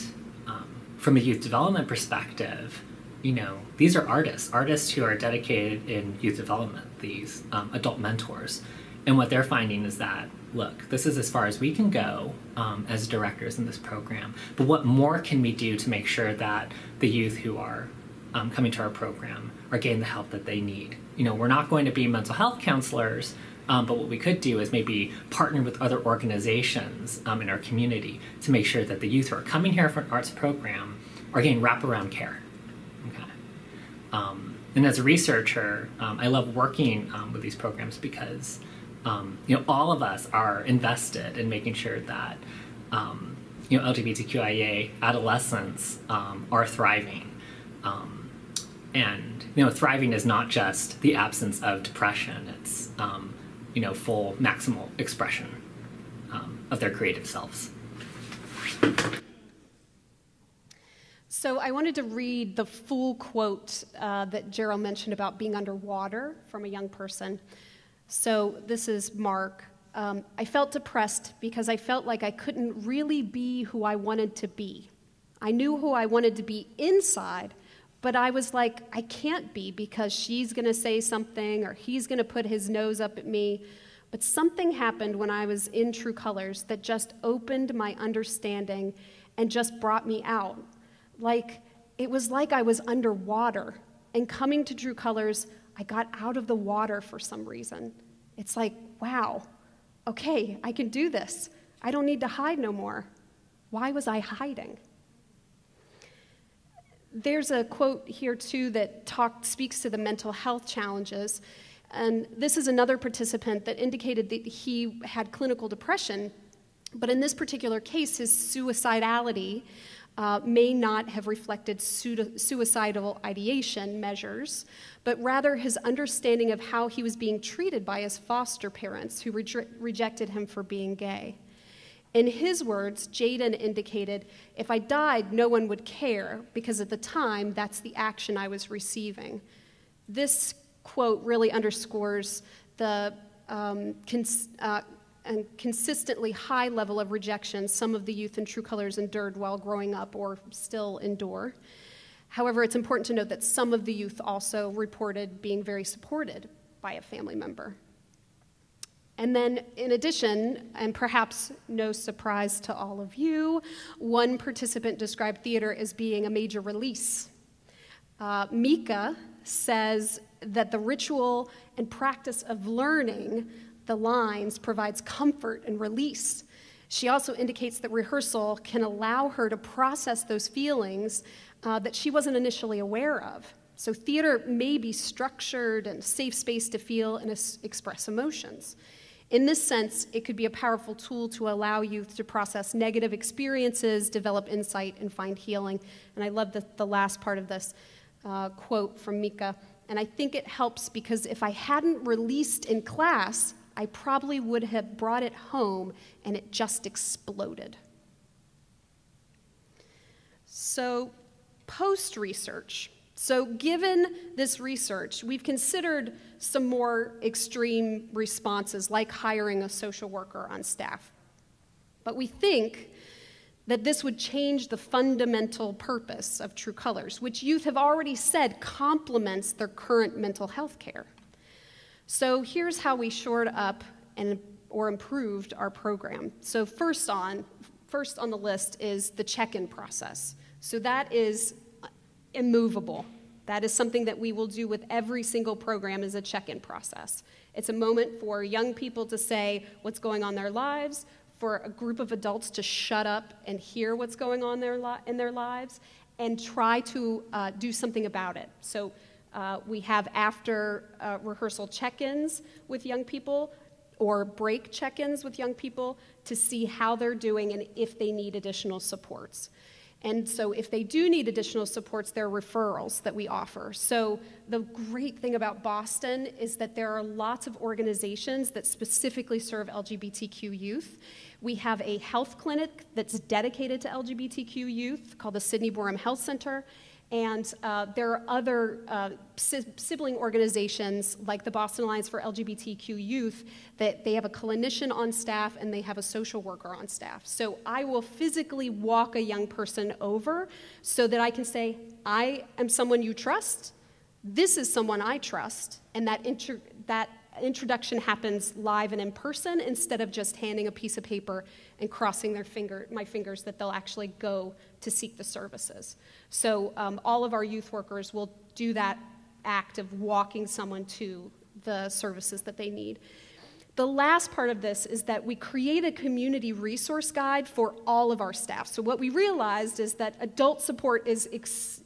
um, from a youth development perspective, you know, these are artists, artists who are dedicated in youth development, these adult mentors. and what they're finding is that look, this is as far as we can go um, as directors in this program. But what more can we do to make sure that the youth who are um, coming to our program are getting the help that they need? You know, we're not going to be mental health counselors, um, but what we could do is maybe partner with other organizations um, in our community to make sure that the youth who are coming here for an arts program are getting wraparound care. Okay. Um, and as a researcher, um, I love working with these programs because um, you know, all of us are invested in making sure that um, you know LGBTQIA adolescents um, are thriving, um, and you know, thriving is not just the absence of depression; it's um, you know, full maximal expression um, of their creative selves. So I wanted to read the full quote uh, that Jerel mentioned about being underwater from a young person. So this is Mark. Um, I felt depressed because I felt like I couldn't really be who I wanted to be. I knew who I wanted to be inside, but I was like, I can't be because she's going to say something or he's going to put his nose up at me. But something happened when I was in True Colors that just opened my understanding and just brought me out. Like, it was like I was underwater. And coming to True Colors, I got out of the water for some reason. It's like, wow, okay, I can do this. I don't need to hide no more. Why was I hiding? There's a quote here too that talk, speaks to the mental health challenges. And this is another participant that indicated that he had clinical depression, but in this particular case, his suicidality uh, may not have reflected suicidal ideation measures, but rather his understanding of how he was being treated by his foster parents who re- rejected him for being gay. In his words, Jaden indicated, if I died, no one would care, because at the time, that's the action I was receiving. This quote really underscores the um, cons- uh, and consistently high level of rejection some of the youth in True Colors endured while growing up or still endure. However, it's important to note that some of the youth also reported being very supported by a family member. And then, in addition, and perhaps no surprise to all of you, one participant described theater as being a major release. Uh, Mika says that the ritual and practice of learning the lines provides comfort and release. She also indicates that rehearsal can allow her to process those feelings uh, that she wasn't initially aware of. So, theater may be structured and safe space to feel and express emotions. In this sense, it could be a powerful tool to allow youth to process negative experiences, develop insight, and find healing. And I love the, the last part of this uh, quote from Mika. And I think it helps because if I hadn't released in class, I probably would have brought it home and it just exploded. So, post research. So, given this research, we've considered some more extreme responses, like hiring a social worker on staff. But we think that this would change the fundamental purpose of True Colors, which youth have already said complements their current mental health care. So here's how we shored up and or improved our program. So first on, first on the list is the check-in process. So that is immovable. That is something that we will do with every single program is a check-in process. It's a moment for young people to say what's going on in their lives, for a group of adults to shut up and hear what's going on their in their lives, and try to uh, do something about it. So uh, we have after uh, rehearsal check ins with young people or break check ins with young people to see how they're doing and if they need additional supports. And so, if they do need additional supports, there are referrals that we offer. So, the great thing about Boston is that there are lots of organizations that specifically serve LGBTQ youth. We have a health clinic that's dedicated to LGBTQ youth called the Sidney Borum Health Center. And uh, there are other uh, si- sibling organizations like the Boston Alliance for LGBTQ Youth that they have a clinician on staff and they have a social worker on staff. So I will physically walk a young person over so that I can say, I am someone you trust. This is someone I trust. And that, that introduction happens live and in person instead of just handing a piece of paper and crossing their finger, my fingers that they'll actually go to seek the services. So um, all of our youth workers will do that act of walking someone to the services that they need. The last part of this is that we create a community resource guide for all of our staff. So what we realized is that adult support is,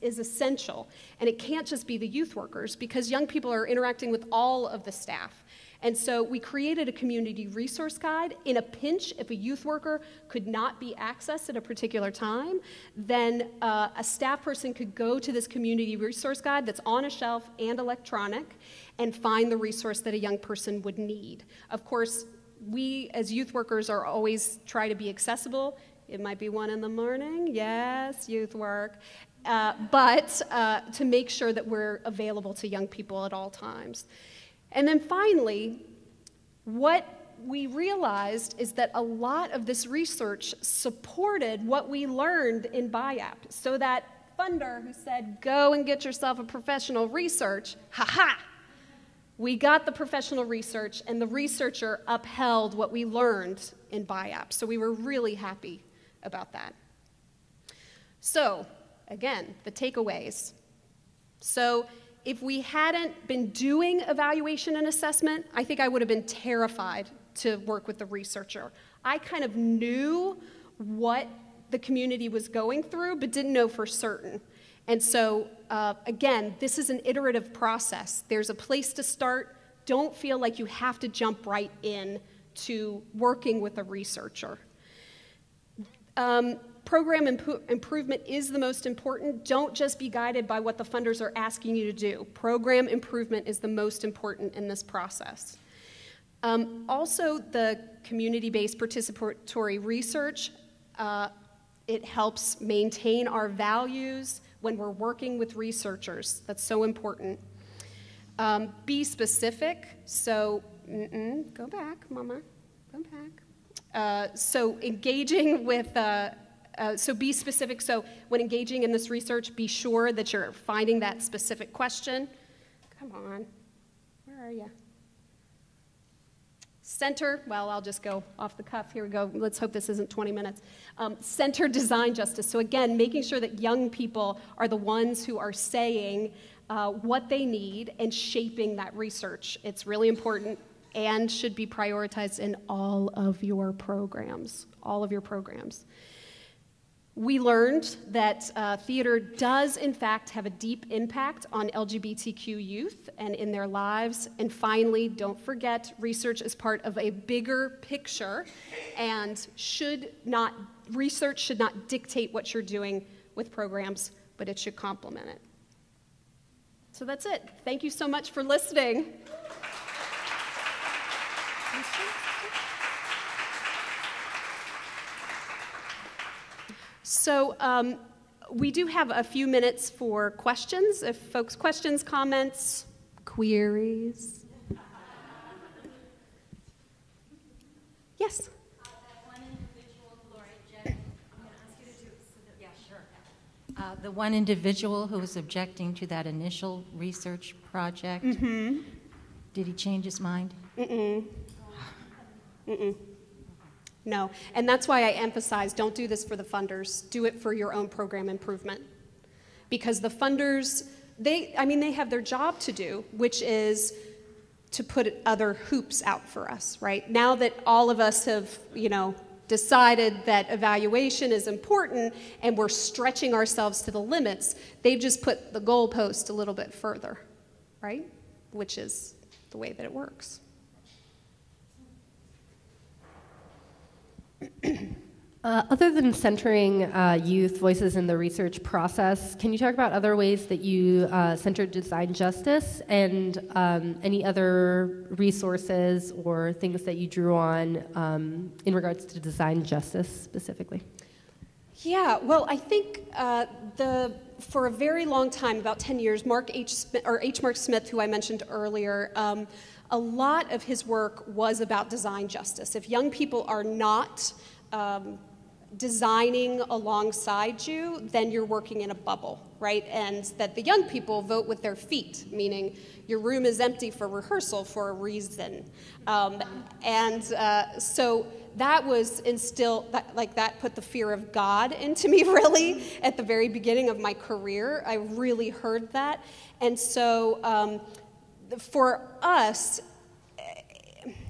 is essential, and it can't just be the youth workers because young people are interacting with all of the staff. And so we created a community resource guide. In a pinch, if a youth worker could not be accessed at a particular time, then uh, a staff person could go to this community resource guide that's on a shelf and electronic and find the resource that a young person would need. Of course, we as youth workers are always try to be accessible. It might be one in the morning, yes, youth work. Uh, but uh, to make sure that we're available to young people at all times. And then finally, what we realized is that a lot of this research supported what we learned in BIAP. So that funder who said, go and get yourself a professional research, ha ha, we got the professional research, and the researcher upheld what we learned in BIAP. So we were really happy about that. So, again, the takeaways. So, if we hadn't been doing evaluation and assessment, I think I would have been terrified to work with the researcher. I kind of knew what the community was going through, but didn't know for certain. And so, uh, again, this is an iterative process. There's a place to start. Don't feel like you have to jump right in to working with a researcher. Um, program imp- improvement is the most important. Don't just be guided by what the funders are asking you to do. Program improvement is the most important in this process. Um, also, the community based participatory research. Uh, it helps maintain our values when we're working with researchers. That's so important. Um, be specific. So, go back, Mama. Go back. Uh, so, engaging with, uh, uh, so be specific. So, when engaging in this research, be sure that you're finding that specific question. Come on. Where are you? Center, well, I'll just go off the cuff. Here we go. Let's hope this isn't 20 minutes. Um, center design justice. So, again, making sure that young people are the ones who are saying uh, what they need and shaping that research. It's really important and should be prioritized in all of your programs. All of your programs we learned that uh, theater does, in fact, have a deep impact on LGBTQ youth and in their lives. And finally, don't forget, research is part of a bigger picture and should not, research should not dictate what you're doing with programs, but it should complement it. So that's it. Thank you so much for listening. So um, we do have a few minutes for questions. If folks, questions, comments, queries. Yes. Uh, the one individual who was objecting to that initial research project, mm-hmm. did he change his mind? Mm-mm. Mm-mm. No. And that's why I emphasize don't do this for the funders, do it for your own program improvement. Because the funders, they, I mean, they have their job to do, which is to put other hoops out for us, right? Now that all of us have, you know, decided that evaluation is important and we're stretching ourselves to the limits, they've just put the goalpost a little bit further, right? Which is the way that it works. Uh, other than centering uh, youth voices in the research process, can you talk about other ways that you uh, centered design justice and um, any other resources or things that you drew on um, in regards to design justice specifically? Yeah, well, I think uh, the for a very long time, about 10 years, Mark H. Smith, or H. Mark Smith, who I mentioned earlier, um, a lot of his work was about design justice. If young people are not um, designing alongside you, then you're working in a bubble, right? And that the young people vote with their feet, meaning your room is empty for rehearsal for a reason. Um, and uh, so that was instilled, that, like that put the fear of God into me really at the very beginning of my career. I really heard that. And so um, for us,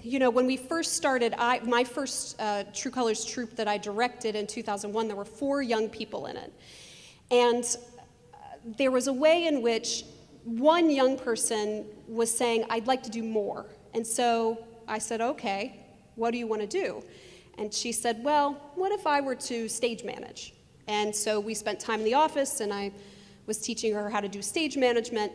you know, when we first started, I, my first uh, True Colors troupe that I directed in 2001, there were four young people in it. And uh, there was a way in which one young person was saying, I'd like to do more. And so I said, okay, what do you want to do? And she said, well, what if I were to stage manage? And so we spent time in the office, and I was teaching her how to do stage management.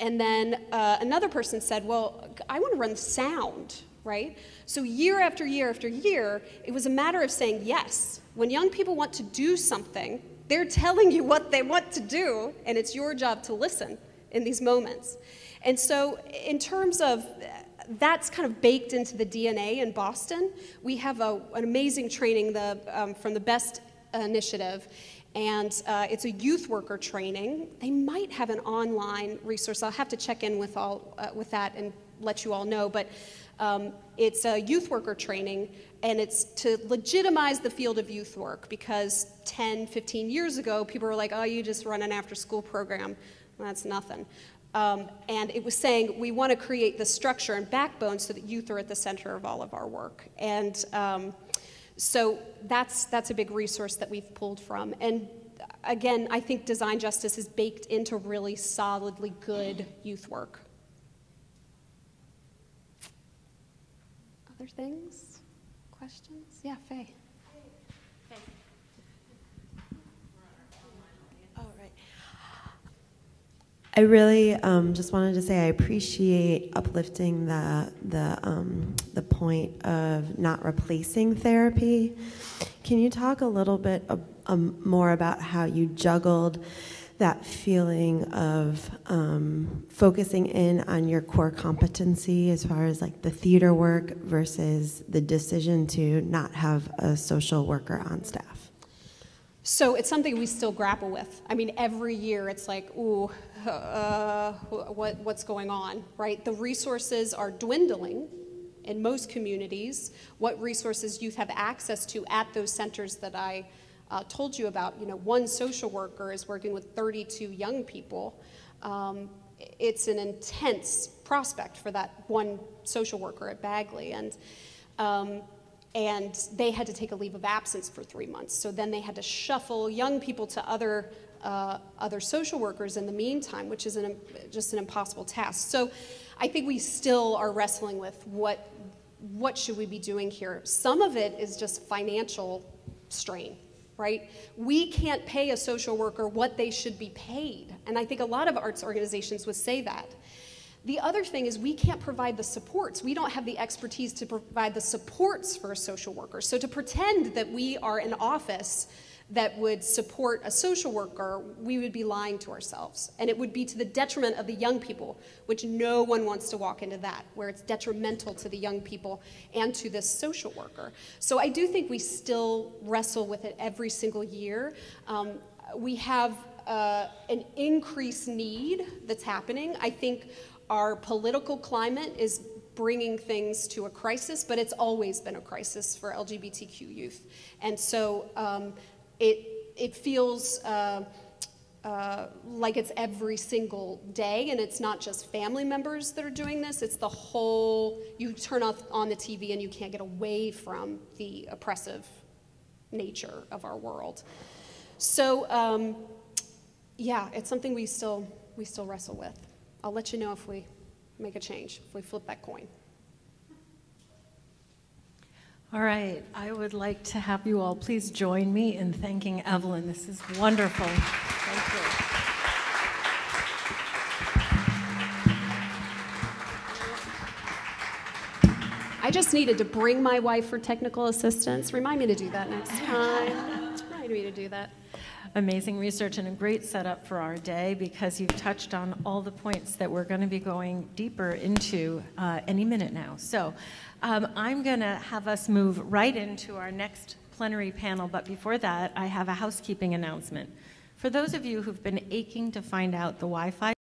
And then uh, another person said, Well, I want to run sound, right? So year after year after year, it was a matter of saying yes. When young people want to do something, they're telling you what they want to do, and it's your job to listen in these moments. And so, in terms of that's kind of baked into the DNA in Boston. We have a, an amazing training the, um, from the BEST initiative, and uh, it's a youth worker training. They might have an online resource. I'll have to check in with all uh, with that and let you all know. But um, it's a youth worker training, and it's to legitimize the field of youth work because 10, 15 years ago, people were like, "Oh, you just run an after-school program." That's nothing. Um, and it was saying we want to create the structure and backbone so that youth are at the center of all of our work. And um, so that's, that's a big resource that we've pulled from. And again, I think design justice is baked into really solidly good youth work. Other things? Questions? Yeah, Faye. I really um, just wanted to say I appreciate uplifting the the um, the point of not replacing therapy. Can you talk a little bit um, more about how you juggled that feeling of um, focusing in on your core competency as far as like the theater work versus the decision to not have a social worker on staff? So it's something we still grapple with. I mean, every year it's like, ooh, uh, what, what's going on, right? The resources are dwindling in most communities. What resources youth have access to at those centers that I uh, told you about. You know, one social worker is working with 32 young people. Um, it's an intense prospect for that one social worker at Bagley. And um, and they had to take a leave of absence for three months. So then they had to shuffle young people to other, uh, other social workers in the meantime, which is an, just an impossible task. So I think we still are wrestling with what, what should we be doing here. Some of it is just financial strain, right? We can't pay a social worker what they should be paid. And I think a lot of arts organizations would say that. The other thing is we can't provide the supports. We don't have the expertise to provide the supports for a social worker. So to pretend that we are an office that would support a social worker, we would be lying to ourselves. And it would be to the detriment of the young people, which no one wants to walk into that, where it's detrimental to the young people and to the social worker. So I do think we still wrestle with it every single year. Um, we have uh, an increased need that's happening. I think our political climate is bringing things to a crisis, but it's always been a crisis for LGBTQ youth. And so um, it, it feels uh, uh, like it's every single day, and it's not just family members that are doing this, it's the whole, you turn off on the TV and you can't get away from the oppressive nature of our world. So, um, yeah, it's something we still, we still wrestle with. I'll let you know if we make a change, if we flip that coin. All right, I would like to have you all please join me in thanking Evelyn. This is wonderful. Thank you. I just needed to bring my wife for technical assistance. Remind me to do that next time. Remind me to do that amazing research and a great setup for our day because you've touched on all the points that we're going to be going deeper into uh, any minute now. So um, I'm going to have us move right into our next plenary panel, but before that, I have a housekeeping announcement. For those of you who've been aching to find out the Wi-Fi